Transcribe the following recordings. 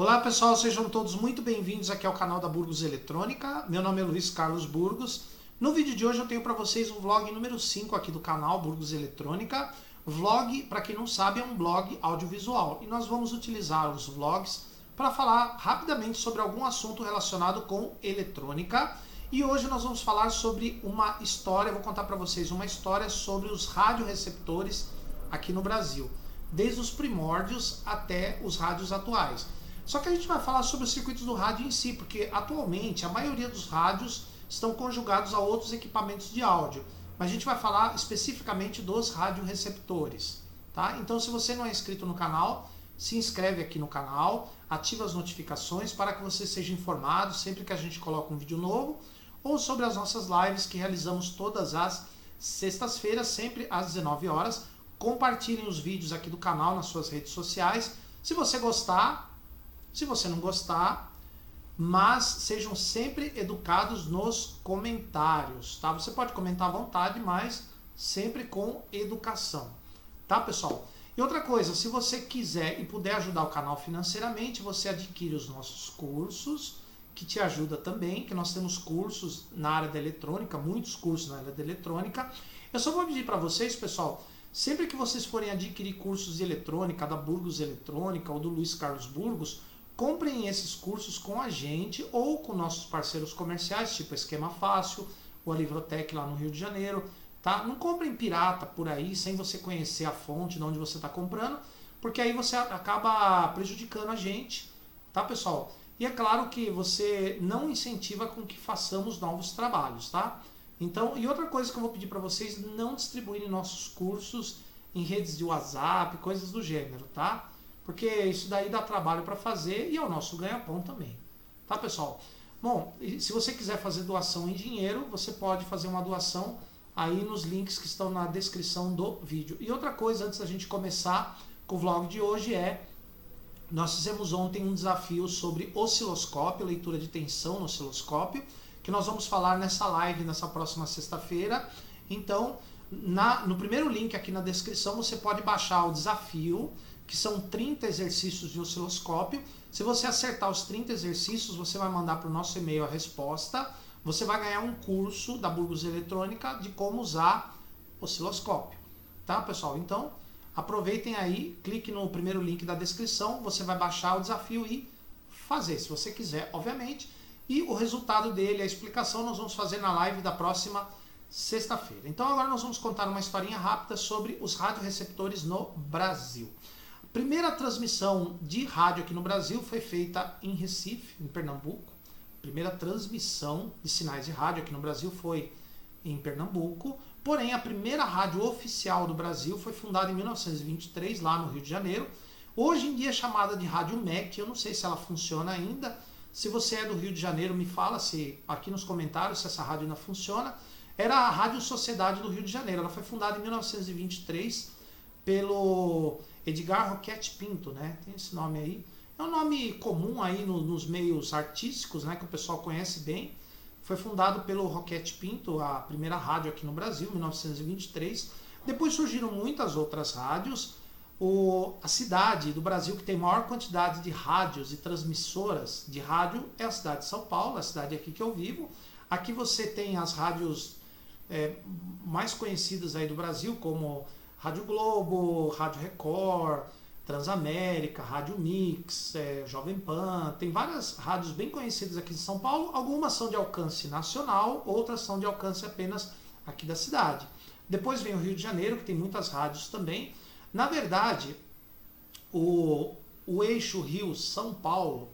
Olá pessoal, sejam todos muito bem-vindos aqui ao canal da Burgos Eletrônica. Meu nome é Luiz Carlos Burgos. No vídeo de hoje eu tenho para vocês o vlog número 5 aqui do canal Burgos Eletrônica. Vlog, para quem não sabe, é um blog audiovisual e nós vamos utilizar os vlogs para falar rapidamente sobre algum assunto relacionado com eletrônica. E hoje nós vamos falar sobre uma história, vou contar para vocês uma história sobre os radioreceptores aqui no Brasil, desde os primórdios até os rádios atuais. Só que a gente vai falar sobre os circuitos do rádio em si, porque atualmente a maioria dos rádios estão conjugados a outros equipamentos de áudio. Mas a gente vai falar especificamente dos radioreceptores. Tá? Então, se você não é inscrito no canal, se inscreve aqui no canal, ativa as notificações para que você seja informado sempre que a gente coloca um vídeo novo ou sobre as nossas lives que realizamos todas as sextas-feiras, sempre às 19 horas. Compartilhem os vídeos aqui do canal nas suas redes sociais. Se você gostar, se você não gostar, mas sejam sempre educados nos comentários, tá? Você pode comentar à vontade, mas sempre com educação, tá, pessoal? E outra coisa, se você quiser e puder ajudar o canal financeiramente, você adquire os nossos cursos, que te ajuda também, que nós temos cursos na área da eletrônica, muitos cursos na área da eletrônica. Eu só vou pedir para vocês, pessoal, sempre que vocês forem adquirir cursos de eletrônica, da Burgos Eletrônica ou do Luiz Carlos Burgos, comprem esses cursos com a gente ou com nossos parceiros comerciais, tipo Esquema Fácil, ou a Livrotec lá no Rio de Janeiro. Tá? Não comprem pirata por aí sem você conhecer a fonte de onde você está comprando, porque aí você acaba prejudicando a gente, tá pessoal? E é claro que você não incentiva com que façamos novos trabalhos, tá? Então, e outra coisa que eu vou pedir para vocês, não distribuírem nossos cursos em redes de WhatsApp, coisas do gênero, tá? Porque isso daí dá trabalho para fazer e é o nosso ganha-pão também. Tá, pessoal? Bom, se você quiser fazer doação em dinheiro, você pode fazer uma doação aí nos links que estão na descrição do vídeo. E outra coisa, antes da gente começar com o vlog de hoje, é nós fizemos ontem um desafio sobre osciloscópio, leitura de tensão no osciloscópio, que nós vamos falar nessa live nessa próxima sexta-feira. Então, na, no primeiro link aqui na descrição, você pode baixar o desafio que são 30 exercícios de osciloscópio. Se você acertar os 30 exercícios, você vai mandar para o nosso e-mail a resposta. Você vai ganhar um curso da Burgos Eletrônica de como usar osciloscópio. Tá, pessoal? Então, aproveitem aí, clique no primeiro link da descrição, você vai baixar o desafio e fazer, se você quiser, obviamente. E o resultado dele, a explicação, nós vamos fazer na live da próxima sexta-feira. Então agora nós vamos contar uma historinha rápida sobre os radioreceptores no Brasil. Primeira transmissão de rádio aqui no Brasil foi feita em Recife, em Pernambuco. Primeira transmissão de sinais de rádio aqui no Brasil foi em Pernambuco. Porém, a primeira rádio oficial do Brasil foi fundada em 1923, lá no Rio de Janeiro. Hoje em dia é chamada de Rádio MEC, eu não sei se ela funciona ainda. Se você é do Rio de Janeiro, me fala se aqui nos comentários se essa rádio ainda funciona. Era a Rádio Sociedade do Rio de Janeiro. Ela foi fundada em 1923 pelo Edgar Roquette Pinto, né? Tem esse nome aí. É um nome comum aí no, nos meios artísticos, né? Que o pessoal conhece bem. Foi fundado pelo Roquette Pinto, a primeira rádio aqui no Brasil, 1923. Depois surgiram muitas outras rádios. O, a cidade do Brasil que tem maior quantidade de rádios e transmissoras de rádio é a cidade de São Paulo, a cidade aqui que eu vivo. Aqui você tem as rádios é, mais conhecidas aí do Brasil, como Rádio Globo, Rádio Record, Transamérica, Rádio Mix, é, Jovem Pan, tem várias rádios bem conhecidas aqui de São Paulo, algumas são de alcance nacional, outras são de alcance apenas aqui da cidade. Depois vem o Rio de Janeiro, que tem muitas rádios também. Na verdade, o, o eixo Rio-São Paulo,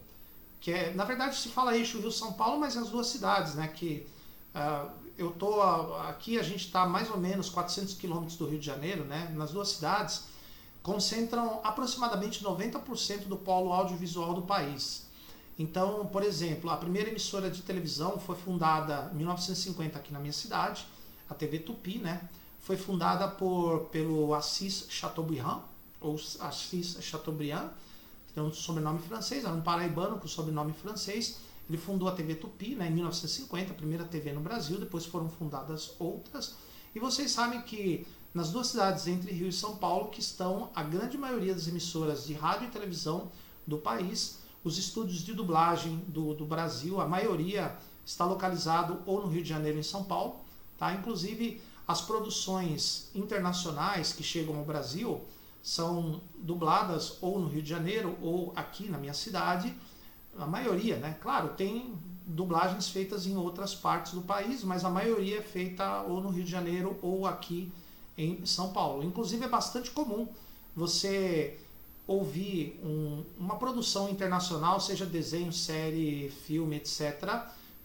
que é, na verdade se fala eixo Rio-São Paulo, mas é as duas cidades, né, que uh, eu tô aqui, a gente está mais ou menos 400 quilômetros do Rio de Janeiro, né? Nas duas cidades concentram aproximadamente 90% do polo audiovisual do país. Então, por exemplo, a primeira emissora de televisão foi fundada em 1950 aqui na minha cidade, a TV Tupi, né? Foi fundada por pelo Assis Chateaubriand, ou Assis Chateaubriand, que tem um sobrenome francês, era um paraibano com sobrenome francês ele fundou a TV Tupi né, em 1950, a primeira TV no Brasil, depois foram fundadas outras. E vocês sabem que nas duas cidades, entre Rio e São Paulo, que estão a grande maioria das emissoras de rádio e televisão do país, os estúdios de dublagem do, do Brasil, a maioria está localizado ou no Rio de Janeiro ou em São Paulo. Tá? Inclusive, as produções internacionais que chegam ao Brasil são dubladas ou no Rio de Janeiro ou aqui na minha cidade. A maioria, né? Claro, tem dublagens feitas em outras partes do país, mas a maioria é feita ou no Rio de Janeiro ou aqui em São Paulo. Inclusive é bastante comum você ouvir um, uma produção internacional, seja desenho, série, filme, etc.,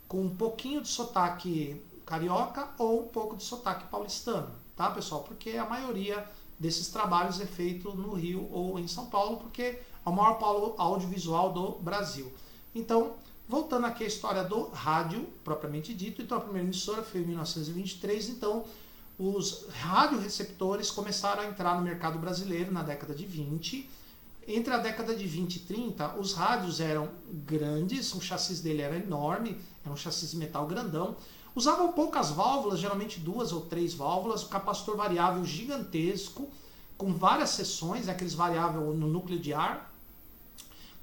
com um pouquinho de sotaque carioca ou um pouco de sotaque paulistano, tá, pessoal? Porque a maioria desses trabalhos é feito no Rio ou em São Paulo, porque é o maior polo audiovisual do Brasil. Então, voltando aqui à história do rádio, propriamente dito, então a primeira emissora foi em 1923, então os radioreceptores começaram a entrar no mercado brasileiro na década de 20. Entre a década de 20 e 30, os rádios eram grandes, o chassi dele era enorme, era um chassi de metal grandão. Usavam poucas válvulas, geralmente duas ou três válvulas, capacitor variável gigantesco, com várias seções, aqueles variável no núcleo de ar.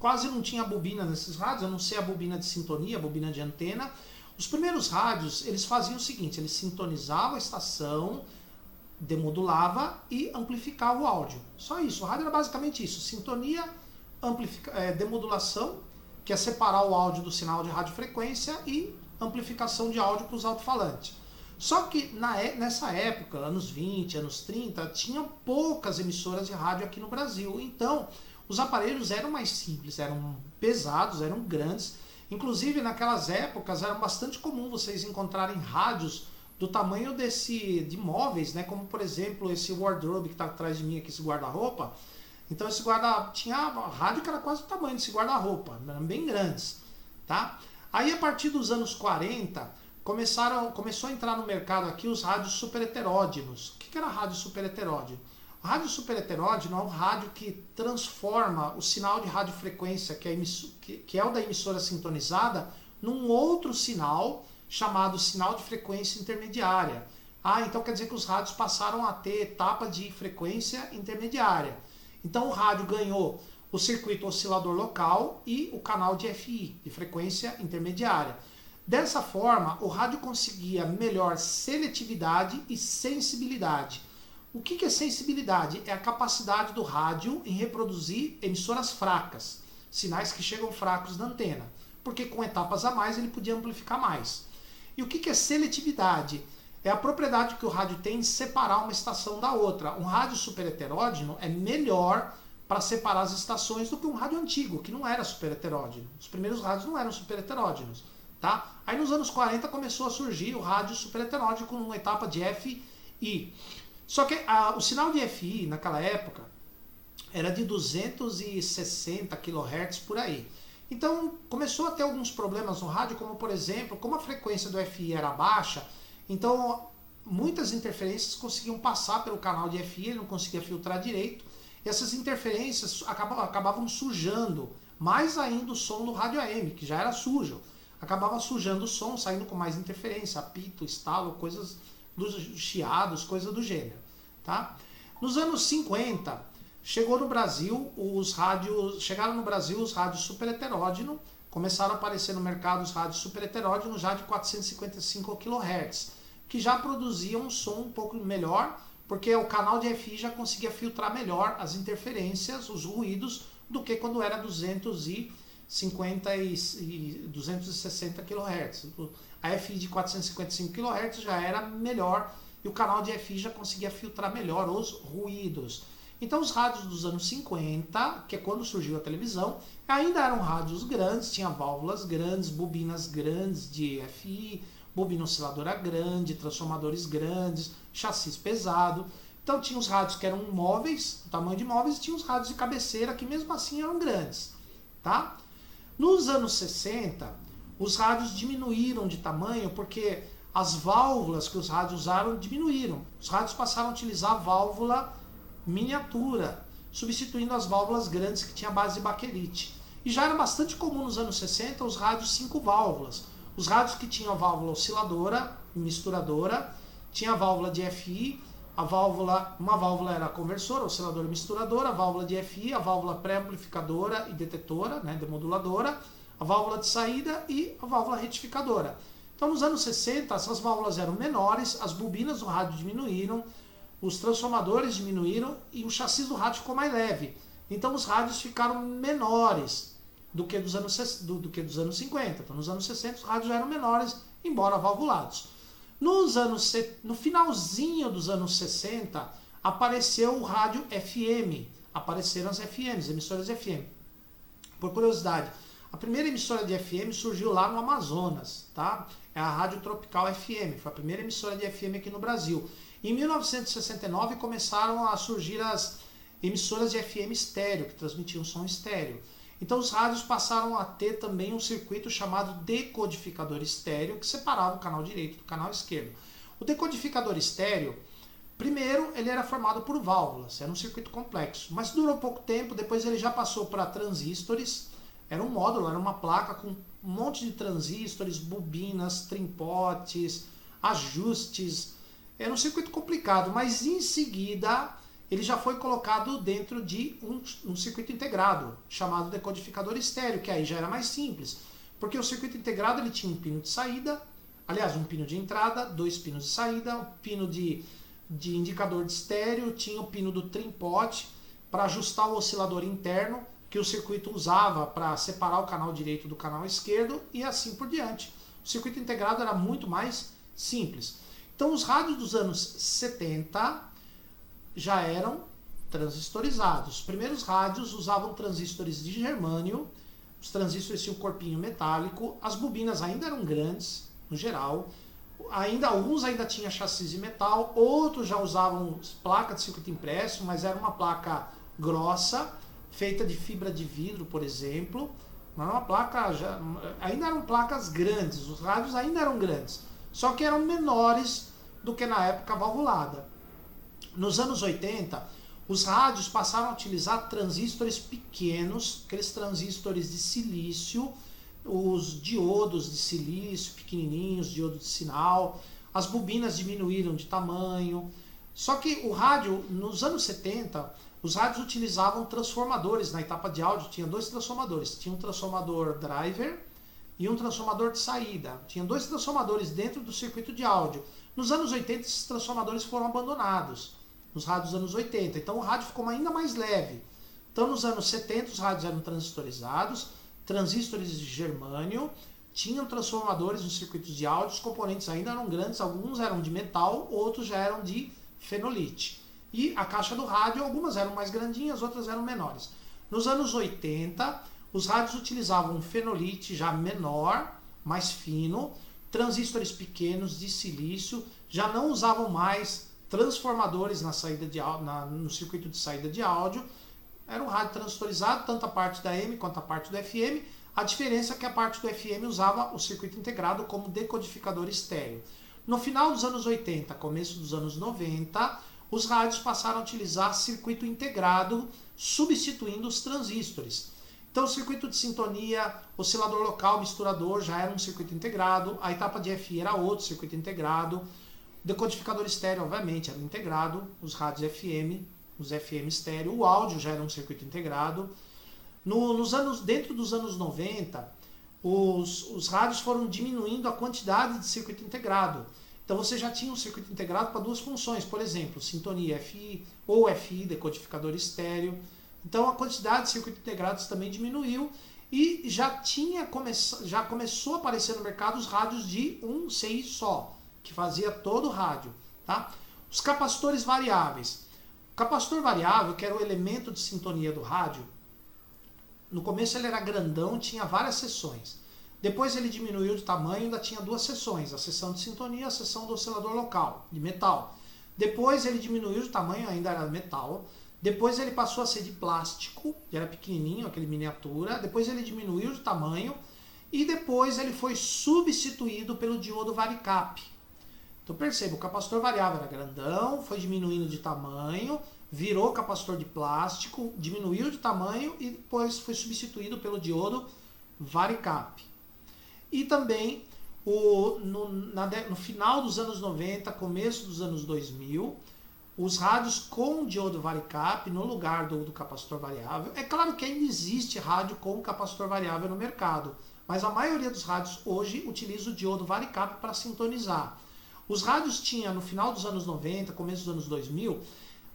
Quase não tinha bobina nesses rádios, a não ser a bobina de sintonia, a bobina de antena. Os primeiros rádios, eles faziam o seguinte, eles sintonizavam a estação, demodulava e amplificava o áudio. Só isso. O rádio era basicamente isso: sintonia, é, demodulação, que é separar o áudio do sinal de radiofrequência, e amplificação de áudio para os alto-falantes. Só que na, nessa época, anos 20, anos 30, tinham poucas emissoras de rádio aqui no Brasil. Então, os aparelhos eram mais simples, eram pesados, eram grandes. Inclusive, naquelas épocas, era bastante comum vocês encontrarem rádios do tamanho desse de móveis, né? Como por exemplo esse wardrobe que está atrás de mim aqui, esse guarda-roupa. Então esse guarda tinha rádio que era quase o tamanho desse guarda-roupa, eram bem grandes, tá? Aí a partir dos anos 40 começaram, começou a entrar no mercado aqui os rádios superheteródinos. O que, que era rádio superheteródino? O rádio superheteródino é um rádio que transforma o sinal de radiofrequência, que é, que, que é o da emissora sintonizada, num outro sinal chamado sinal de frequência intermediária. Ah, então quer dizer que os rádios passaram a ter etapa de frequência intermediária. Então o rádio ganhou o circuito oscilador local e o canal de FI, de frequência intermediária. Dessa forma, o rádio conseguia melhor seletividade e sensibilidade. O que é sensibilidade? É a capacidade do rádio em reproduzir emissoras fracas, sinais que chegam fracos na antena, porque com etapas a mais ele podia amplificar mais. E o que é seletividade? É a propriedade que o rádio tem de separar uma estação da outra. Um rádio super heterógeno é melhor para separar as estações do que um rádio antigo, que não era super heterógeno. Os primeiros rádios não eram super heterógenos. Tá? Aí nos anos 40 começou a surgir o rádio super heterógeno com uma etapa de FI. Só que a, o sinal de FI naquela época era de 260 kHz por aí. Então começou a ter alguns problemas no rádio, como por exemplo, como a frequência do FI era baixa, então muitas interferências conseguiam passar pelo canal de FI, ele não conseguia filtrar direito. E essas interferências acabavam, acabavam sujando mais ainda o som do rádio AM, que já era sujo. Acabava sujando o som, saindo com mais interferência, apito, estalo, coisas dos chiados, coisas do gênero. Tá? Nos anos 50, Chegou no Brasil os rádios, chegaram no Brasil os rádios super heteródino, começaram a aparecer no mercado os rádios super heteródinos já de 455 kHz, que já produziam um som um pouco melhor, porque o canal de FI já conseguia filtrar melhor as interferências, os ruídos, do que quando era 250 e 260 kHz. A FI de 455 kHz já era melhor e o canal de FI já conseguia filtrar melhor os ruídos. Então os rádios dos anos 50, que é quando surgiu a televisão, ainda eram rádios grandes, tinha válvulas grandes, bobinas grandes de FI, bobina osciladora grande, transformadores grandes, chassis pesado. Então tinha os rádios que eram móveis, tamanho de móveis, e tinha os rádios de cabeceira que mesmo assim eram grandes, tá? Nos anos 60, os rádios diminuíram de tamanho porque as válvulas que os rádios usaram diminuíram. Os rádios passaram a utilizar a válvula miniatura, substituindo as válvulas grandes que tinha base de baquelite. E já era bastante comum nos anos 60 os rádios cinco válvulas. Os rádios que tinham a válvula osciladora, misturadora, tinha a válvula de FI, a válvula, uma válvula era conversora, osciladora misturadora, a válvula de FI, a válvula pré-amplificadora e detetora, né, demoduladora, a válvula de saída e a válvula retificadora. Então, nos anos 60, essas válvulas eram menores, as bobinas do rádio diminuíram, os transformadores diminuíram e o chassi do rádio ficou mais leve. Então, os rádios ficaram menores do que dos anos, do, do que dos anos 50. Então, nos anos 60, os rádios eram menores, embora valvulados. Nos anos, no finalzinho dos anos 60, apareceu o rádio FM. Apareceram as FMs, emissoras FM. Por curiosidade, a primeira emissora de FM surgiu lá no Amazonas, tá? É a Rádio Tropical FM, foi a primeira emissora de FM aqui no Brasil. Em 1969 começaram a surgir as emissoras de FM estéreo, que transmitiam som estéreo. Então os rádios passaram a ter também um circuito chamado decodificador estéreo, que separava o canal direito do canal esquerdo. O decodificador estéreo, primeiro ele era formado por válvulas, era um circuito complexo, mas durou pouco tempo, depois ele já passou para transistores, era um módulo, era uma placa com um monte de transistores, bobinas, trimpotes, ajustes. Era um circuito complicado, mas em seguida ele já foi colocado dentro de um, um, circuito integrado, chamado decodificador estéreo, que aí já era mais simples. Porque o circuito integrado ele tinha um pino de saída, aliás, um pino de entrada, dois pinos de saída, um pino de, de indicador de estéreo, tinha o pino do trimpote para ajustar o oscilador interno que o circuito usava para separar o canal direito do canal esquerdo e assim por diante. O circuito integrado era muito mais simples. Então, os rádios dos anos 70 já eram transistorizados. Os primeiros rádios usavam transistores de germânio, os transistores tinham um corpinho metálico, as bobinas ainda eram grandes, no geral, ainda alguns ainda tinham chassis de metal, outros já usavam placa de circuito impresso, mas era uma placa grossa, feita de fibra de vidro, por exemplo. Não era uma placa, já, ainda eram placas grandes, os rádios ainda eram grandes, só que eram menores do que na época valvulada. Nos anos 80, os rádios passaram a utilizar transistores pequenos, aqueles transistores de silício, os diodos de silício pequenininhos, diodo de sinal, as bobinas diminuíram de tamanho. Só que o rádio, nos anos 70, os rádios utilizavam transformadores na etapa de áudio, tinha dois transformadores, tinha um transformador driver e um transformador de saída. Tinha dois transformadores dentro do circuito de áudio. Nos anos 80, esses transformadores foram abandonados nos rádios anos 80. Então o rádio ficou ainda mais leve. Então nos anos 70 os rádios eram transistorizados, transistores de germânio, tinham transformadores nos circuitos de áudio, os componentes ainda eram grandes, alguns eram de metal, outros já eram de fenolite. E a caixa do rádio, algumas eram mais grandinhas, outras eram menores. Nos anos 80, os rádios utilizavam um fenolite já menor, mais fino, transistores pequenos de silício, já não usavam mais transformadores na saída de na, no circuito de saída de áudio. Era um rádio transistorizado, tanto a parte da M quanto a parte do FM. A diferença é que a parte do FM usava o circuito integrado como decodificador estéreo. No final dos anos 80, começo dos anos 90, os rádios passaram a utilizar circuito integrado, substituindo os transistores. Então, o circuito de sintonia, oscilador local, misturador já era um circuito integrado, a etapa de FI era outro circuito integrado, decodificador estéreo, obviamente, era integrado, os rádios FM, os FM estéreo, o áudio já era um circuito integrado. No, nos anos, dentro dos anos 90, os, os rádios foram diminuindo a quantidade de circuito integrado. Então você já tinha um circuito integrado para duas funções, por exemplo, sintonia FI ou FI, decodificador estéreo. Então a quantidade de circuitos integrados também diminuiu e já tinha come já começou a aparecer no mercado os rádios de um CI só que fazia todo o rádio. Tá? Os capacitores variáveis. O capacitor variável, que era o elemento de sintonia do rádio, no começo ele era grandão, tinha várias seções. Depois ele diminuiu de tamanho, ainda tinha duas seções, a seção de sintonia e a seção do oscilador local, de metal. Depois ele diminuiu de tamanho, ainda era metal. Depois ele passou a ser de plástico, era pequenininho, aquele miniatura. Depois ele diminuiu de tamanho e depois ele foi substituído pelo diodo varicap, então perceba, o capacitor variável era grandão, foi diminuindo de tamanho, virou capacitor de plástico, diminuiu de tamanho e depois foi substituído pelo diodo varicap. E também o, no, na, no final dos anos 90, começo dos anos 2000, os rádios com diodo varicap no lugar do, do capacitor variável. É claro que ainda existe rádio com capacitor variável no mercado, mas a maioria dos rádios hoje utiliza o diodo varicap para sintonizar. Os rádios tinham, no final dos anos 90, começo dos anos 2000,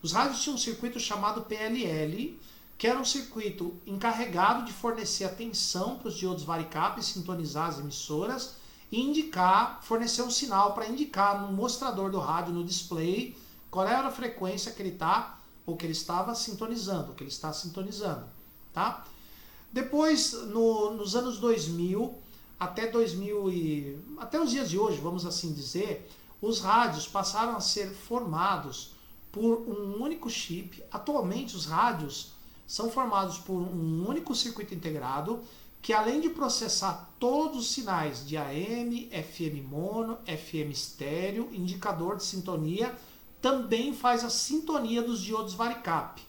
os rádios tinham um circuito chamado PLL, que era um circuito encarregado de fornecer atenção para os diodos varicap, sintonizar as emissoras e indicar, fornecer um sinal para indicar no mostrador do rádio, no display, qual era a frequência que ele está ou que ele estava sintonizando, que ele está sintonizando, tá? Depois, no, nos anos 2000 até 2000 e até os dias de hoje, vamos assim dizer, os rádios passaram a ser formados por um único chip. Atualmente, os rádios são formados por um único circuito integrado que, além de processar todos os sinais de AM, FM mono, FM estéreo, indicador de sintonia, também faz a sintonia dos diodos varicap.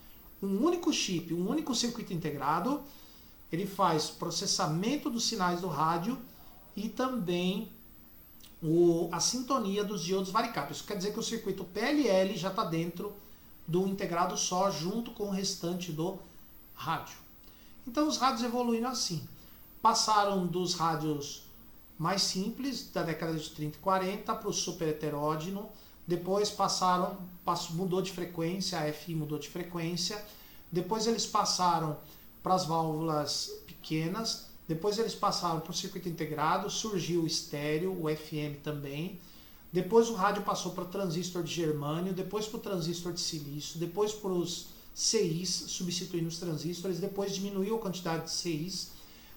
Um único chip, um único circuito integrado, ele faz processamento dos sinais do rádio e também o, a sintonia dos diodos varicap. Isso quer dizer que o circuito PLL já está dentro do integrado só junto com o restante do rádio. Então os rádios evoluíram assim. Passaram dos rádios mais simples, da década de 30 e 40, para o super heterógeno. Depois passaram, mudou de frequência, a FI mudou de frequência. Depois eles passaram para as válvulas pequenas. Depois eles passaram para o circuito integrado, surgiu o estéreo, o FM também. Depois o rádio passou para transistor de germânio, depois para o transistor de silício, depois para os CIs, substituindo os transistores, depois diminuiu a quantidade de CIs,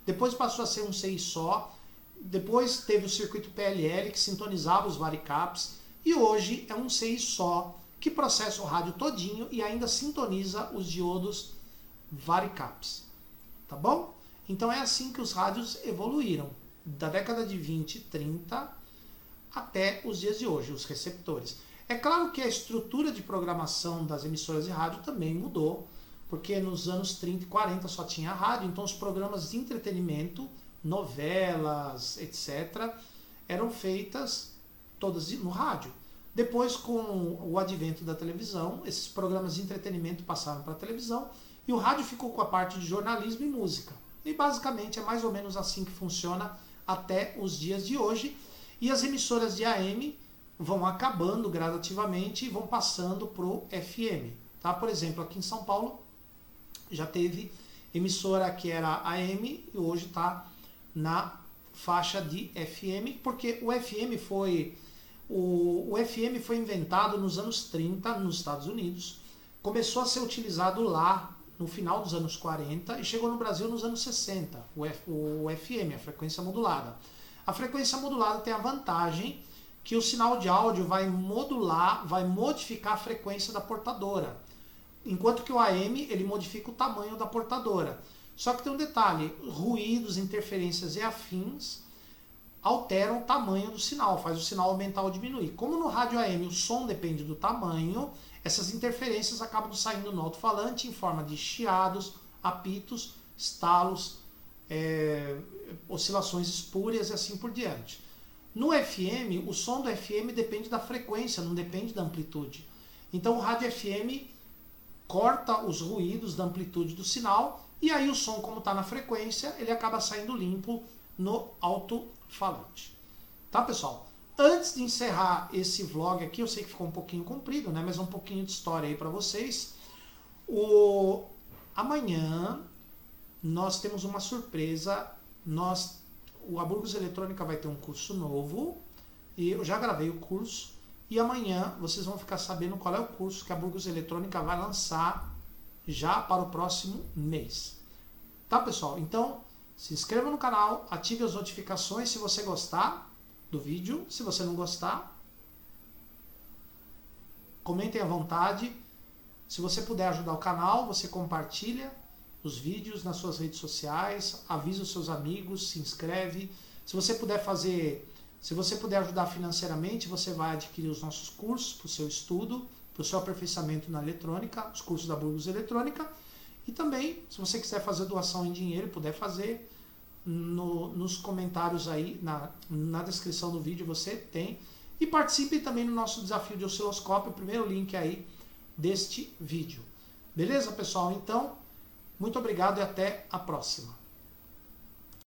depois passou a ser um CI só, depois teve o circuito PLL que sintonizava os varicaps e hoje é um CI só que processa o rádio todinho e ainda sintoniza os diodos varicaps. Tá bom? Então é assim que os rádios evoluíram, da década de 20 e 30 até os dias de hoje, os receptores. É claro que a estrutura de programação das emissoras de rádio também mudou, porque nos anos 30 e 40 só tinha rádio, então os programas de entretenimento, novelas, etc., eram feitas todas no rádio. Depois, com o advento da televisão, esses programas de entretenimento passaram para a televisão e o rádio ficou com a parte de jornalismo e música. E basicamente é mais ou menos assim que funciona até os dias de hoje. E as emissoras de AM vão acabando gradativamente e vão passando para o FM. Tá? Por exemplo, aqui em São Paulo já teve emissora que era AM e hoje está na faixa de FM, porque o FM foi o, o FM foi inventado nos anos 30 nos Estados Unidos, começou a ser utilizado lá no final dos anos 40 e chegou no Brasil nos anos 60, o, F, o FM, a frequência modulada. A frequência modulada tem a vantagem que o sinal de áudio vai modular, vai modificar a frequência da portadora. Enquanto que o AM ele modifica o tamanho da portadora. Só que tem um detalhe: ruídos, interferências e afins alteram o tamanho do sinal, faz o sinal aumentar ou diminuir. Como no rádio AM o som depende do tamanho, essas interferências acabam saindo no alto-falante em forma de chiados, apitos, estalos, é, oscilações espúrias e assim por diante. No FM, o som do FM depende da frequência, não depende da amplitude. Então o rádio FM corta os ruídos da amplitude do sinal e aí o som, como está na frequência, ele acaba saindo limpo no alto-falante. Tá, pessoal? Antes de encerrar esse vlog aqui, eu sei que ficou um pouquinho comprido, né? Mas um pouquinho de história aí para vocês. O amanhã nós temos uma surpresa. Nós o Aburgos Eletrônica vai ter um curso novo e eu já gravei o curso e amanhã vocês vão ficar sabendo qual é o curso que a Burgos Eletrônica vai lançar já para o próximo mês. Tá, pessoal? Então, se inscreva no canal, ative as notificações se você gostar do vídeo. Se você não gostar, comentem à vontade. Se você puder ajudar o canal, você compartilha os vídeos nas suas redes sociais, avisa os seus amigos, se inscreve. Se você puder fazer, se você puder ajudar financeiramente, você vai adquirir os nossos cursos para o seu estudo, para o seu aperfeiçoamento na eletrônica, os cursos da Burgos Eletrônica. E também, se você quiser fazer doação em dinheiro, puder fazer, no, nos comentários aí, na, na descrição do vídeo você tem. E participe também no nosso desafio de osciloscópio, o primeiro link aí deste vídeo. Beleza, pessoal? Então, muito obrigado e até a próxima.